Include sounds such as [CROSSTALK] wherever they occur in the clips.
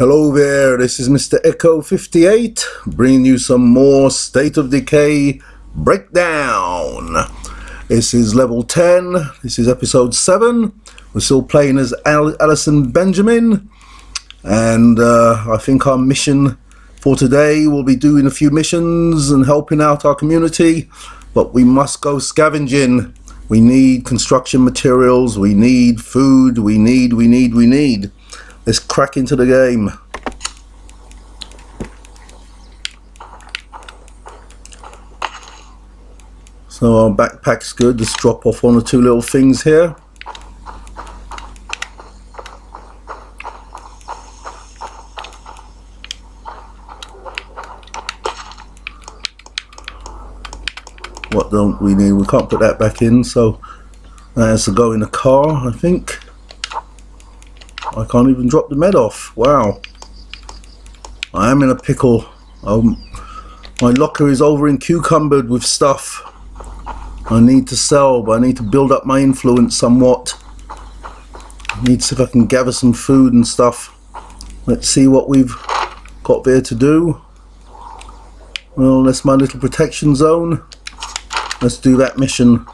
Hello there, this is Mr. Echo 58 bringing you some more State of Decay breakdown. This is level 10, this is episode 7. We're still playing as Al- Alison Benjamin, and uh, I think our mission for today will be doing a few missions and helping out our community, but we must go scavenging. We need construction materials, we need food, we need, we need, we need. Let's crack into the game. So our backpack's good. Let's drop off one or two little things here. What don't we need? We can't put that back in, so that has to go in the car, I think. I can't even drop the med off. Wow. I am in a pickle. Um, my locker is over in cucumbered with stuff. I need to sell, but I need to build up my influence somewhat. I need to see if I can gather some food and stuff. Let's see what we've got there to do. Well, that's my little protection zone. Let's do that mission.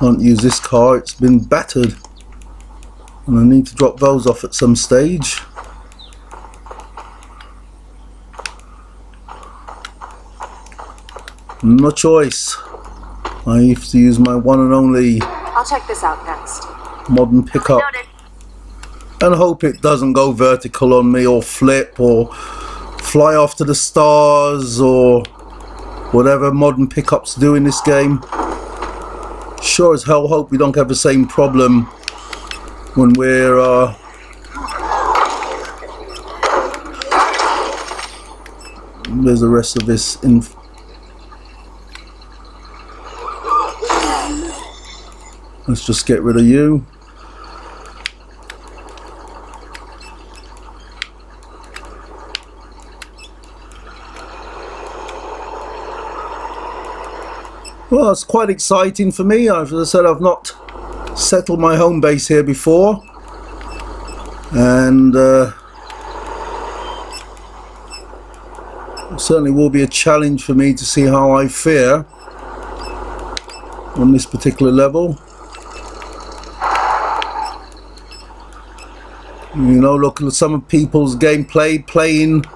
Can't use this car, it's been battered. And I need to drop those off at some stage. No choice. I have to use my one and only I'll check this out next. modern pickup and hope it doesn't go vertical on me or flip or fly off to the stars or whatever modern pickups do in this game. Sure as hell hope we don't have the same problem when we're uh, there's the rest of this in let's just get rid of you well it's quite exciting for me. As I said I've not settled my home base here before. And uh, certainly will be a challenge for me to see how I fare on this particular level. You know look at some of people's gameplay playing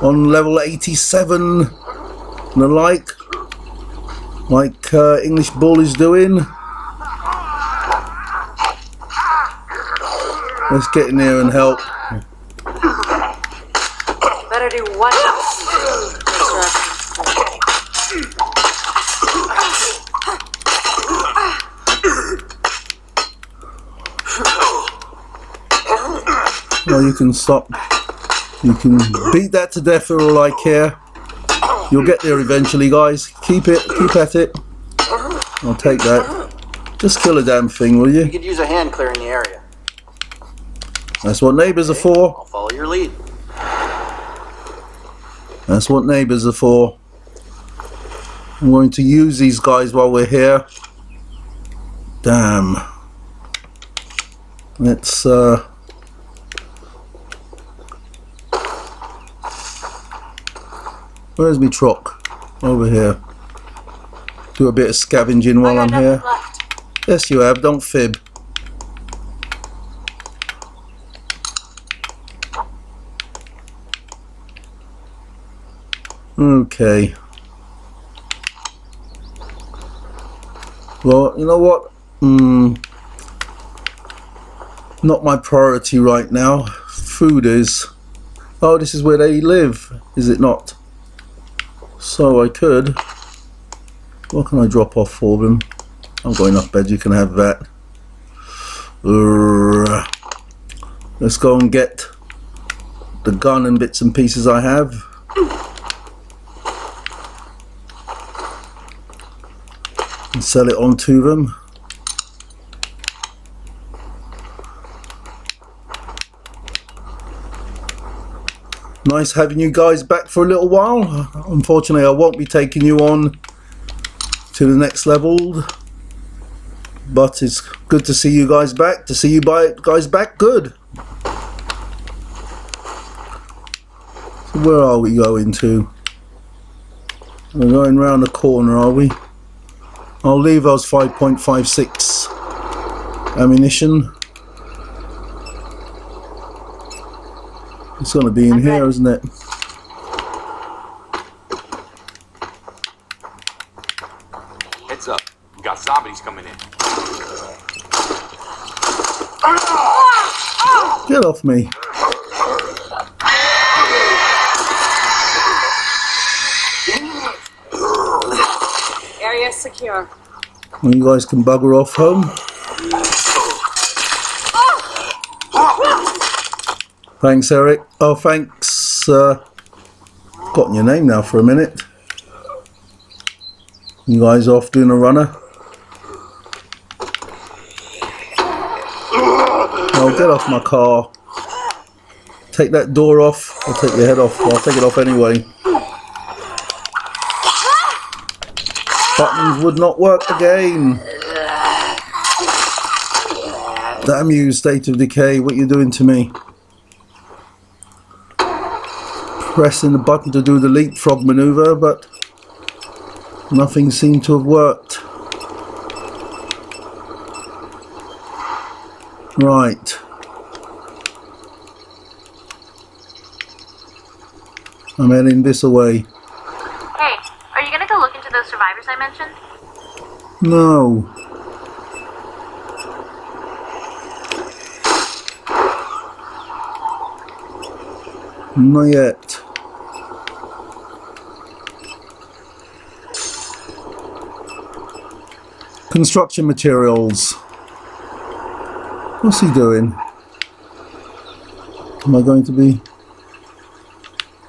on level 87 and the like like uh, English Bull is doing Let's get in there and help. Better do one. Well, you can stop. You can beat that to death for all I care. You'll get there eventually, guys. Keep it. Keep at it. I'll take that. Just kill a damn thing, will you? You could use a hand clearing the area. That's what neighbours are for. I'll follow your lead. That's what neighbours are for. I'm going to use these guys while we're here. Damn. Let's, uh... Where's me truck? Over here. Do a bit of scavenging while I'm here. Left. Yes, you have. Don't fib. Okay. Well, you know what? Mm, not my priority right now. Food is. Oh, this is where they live, is it not? So I could. What can I drop off for them? I'm going off bed, you can have that. Let's go and get the gun and bits and pieces I have. And sell it on to them. Nice having you guys back for a little while. Unfortunately, I won't be taking you on to the next level. But it's good to see you guys back. To see you guys back, good. So where are we going to? We're going round the corner, are we? I'll leave us 5.56 ammunition. It's going to be in I'm here, ready. isn't it? Heads up. We got zombies coming in. Get off me. Area secure. Well, you guys can bugger off home. Thanks, Eric. Oh, thanks. Uh, your name now for a minute. You guys off doing a runner? Oh, get off my car. Take that door off. I'll take your head off. I'll take it off anyway. Buttons would not work again. Damn you, State of Decay, what you doing to me? Pressing the button to do the leapfrog maneuver, but nothing seemed to have worked. Right. I'm heading this away. Hey, are you gonna go look into those survivors I mentioned? No. Not yet. Construction materials. What's he doing? Am I going to be?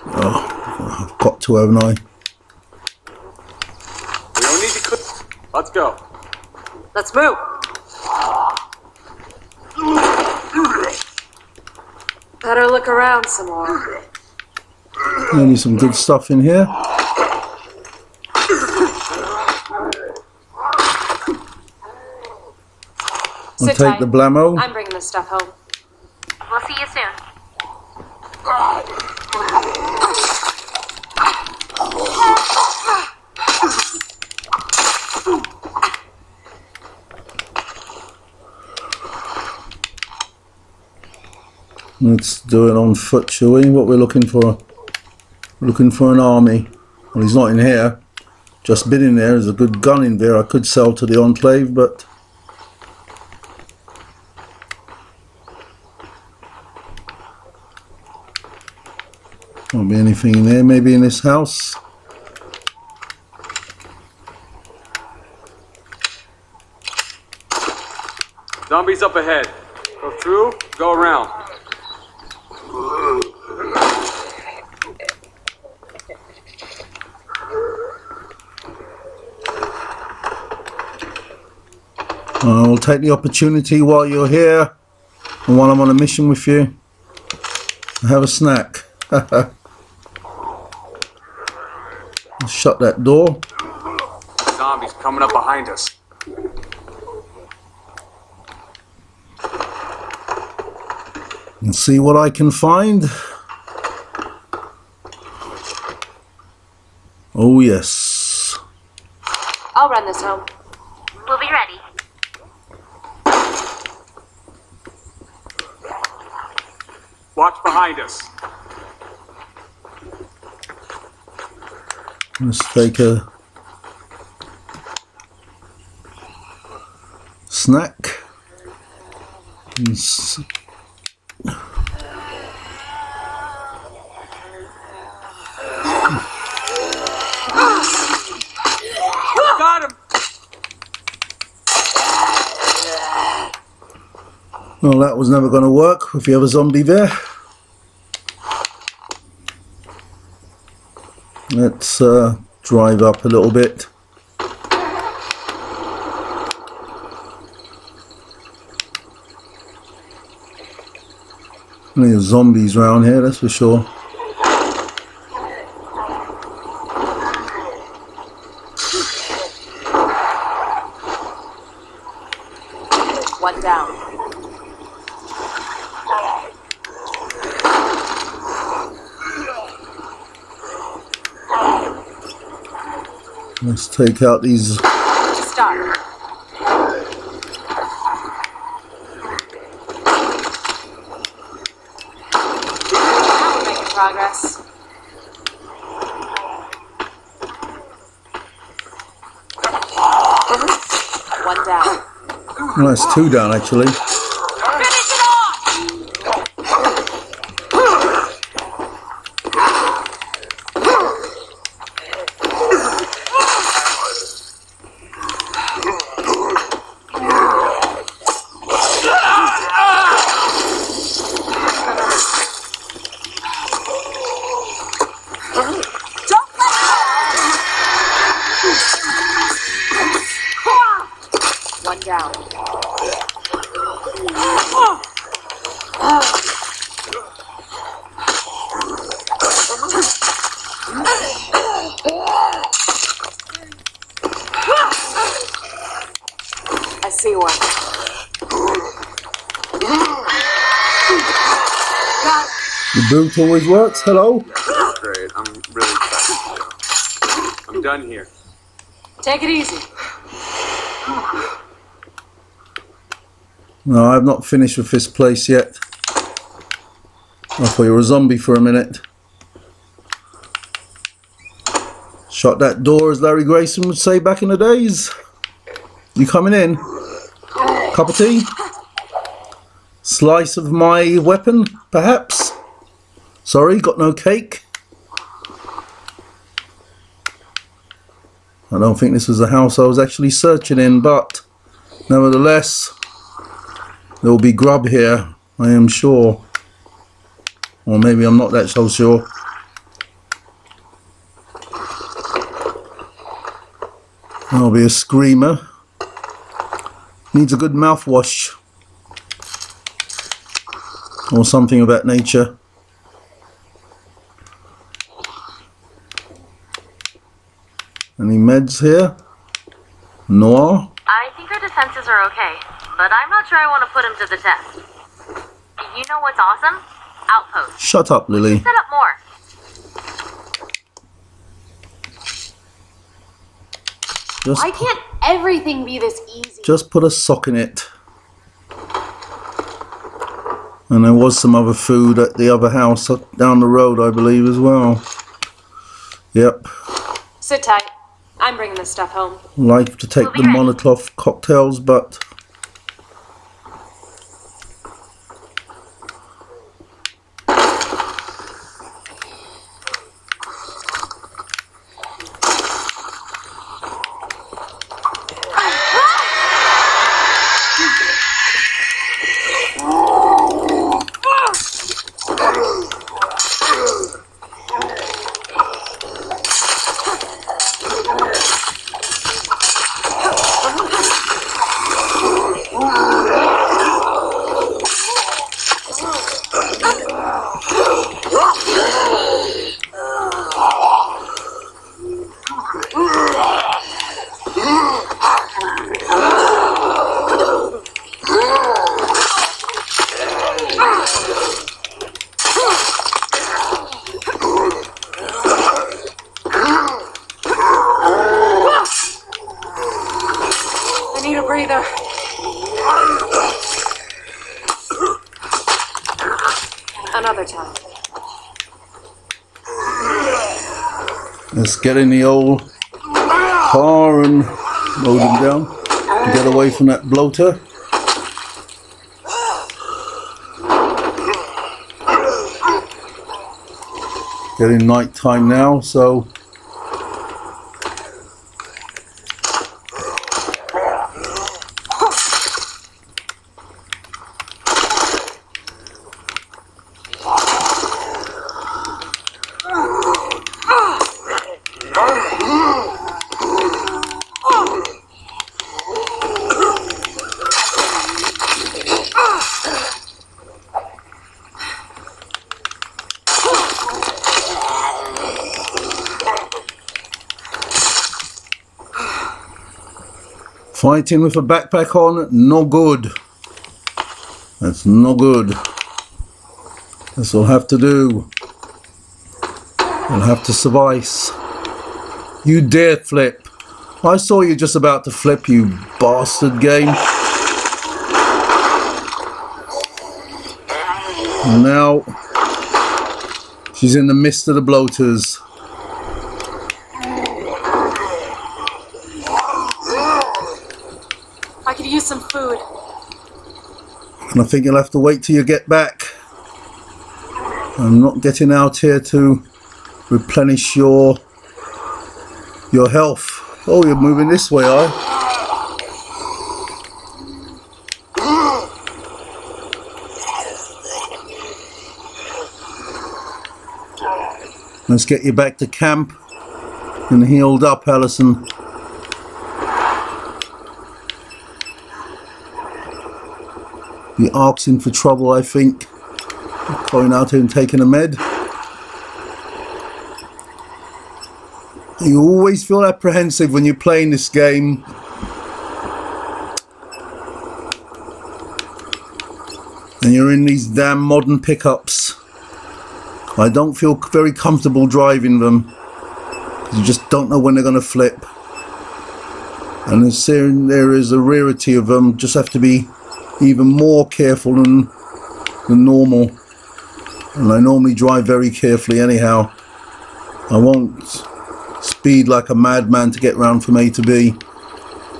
Oh, I've got to, haven't I? We don't need to cook. Let's go. Let's move. Better look around some more. Maybe some good stuff in here. Sit take tight. the blammo. I'm bringing this stuff home. We'll see you soon. Let's do it on foot, shall we? What we're looking for? We're looking for an army. Well, he's not in here. Just been in there. There's a good gun in there I could sell to the Enclave, but... Won't be anything in there. Maybe in this house. Zombies up ahead. Go through, go around. I'll take the opportunity while you're here and while I'm on a mission with you. Have a snack. [LAUGHS] Shut that door. Zombies coming up behind us. and see what I can find. Oh, yes. I'll run this home. We'll be ready. Watch behind us. Let's take a snack. And Got him. Well, that was never going to work with the other zombie there. Let's uh, drive up a little bit. There's zombies around here, that's for sure. One down. Let's take out these. To start. Now we're making progress. One down. Well, that's two down actually. Let down. I see one. God, The boot always works. Hello. Great. I'm really excited. I'm done here. take it easy. No, I've not finished with this place yet. I thought you were a zombie for a minute. Shut that door, as Larry Grayson would say back in the days. You coming in? Cup of tea? Slice of my weapon, perhaps? Sorry, got no cake? I don't think this was the house I was actually searching in, but nevertheless, there will be grub here, I am sure. Or maybe I'm not that so sure. There'll be a screamer. Needs a good mouthwash. Or something of that nature. Any meds here? Noir? I think our defenses are okay, but I'm not sure I want to put him to the test. You know what's awesome? Outpost. Shut up, Lily. Set up more. Just, Why can't everything be this easy? just put a sock in it. And there was some other food at the other house up down the road, I believe, as well. Yep. Sit tight. I'm bringing this stuff home. Like to take the Molotov cocktails, but I need a breather. Another time. Let's get in the old car and load him down get away from that bloater. Getting night time now, so Fighting with a backpack on, no good. That's no good. This will have to do. You'll have to suffice. You dare flip. I saw you just about to flip, you bastard game. Now, she's in the midst of the bloaters. I could use some food. And I think you'll have to wait till you get back. I'm not getting out here to replenish your your health. Oh, you're moving this way, are you? Let's get you back to camp and healed up, Allison. Ark's in for trouble, I think. Going out here and taking a med. You always feel apprehensive when you're playing this game. And you're in these damn modern pickups. I don't feel very comfortable driving them. You just don't know when they're going to flip. And there is a rarity of them. Just have to be even more careful than, than normal. And I normally drive very carefully anyhow. I won't speed like a madman to get round from A to B.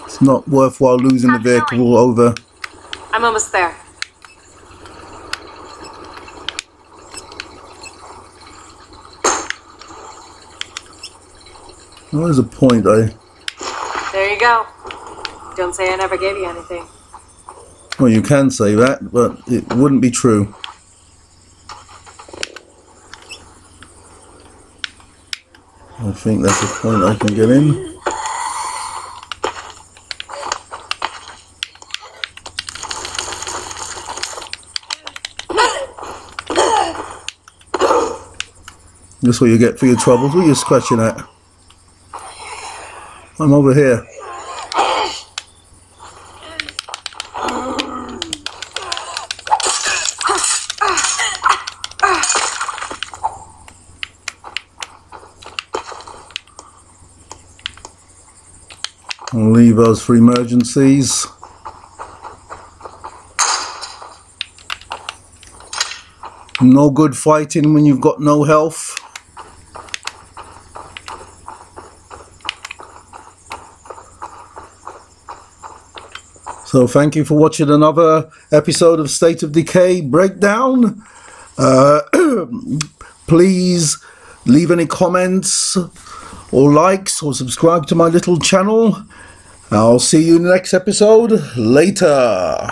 It's not worthwhile losing the vehicle over. I'm almost there. Is a point? I There you go. Don't say I never gave you anything. Well, you can say that, but it wouldn't be true. I think that's a point I can get in. That's what you get for your troubles. What are you scratching at? I'm over here. I'll leave those for emergencies. No good fighting when you've got no health. So thank you for watching another episode of State of Decay Breakdown. Uh, [CLEARS THROAT] please leave any comments or likes or subscribe to my little channel. I'll see you in the next episode later.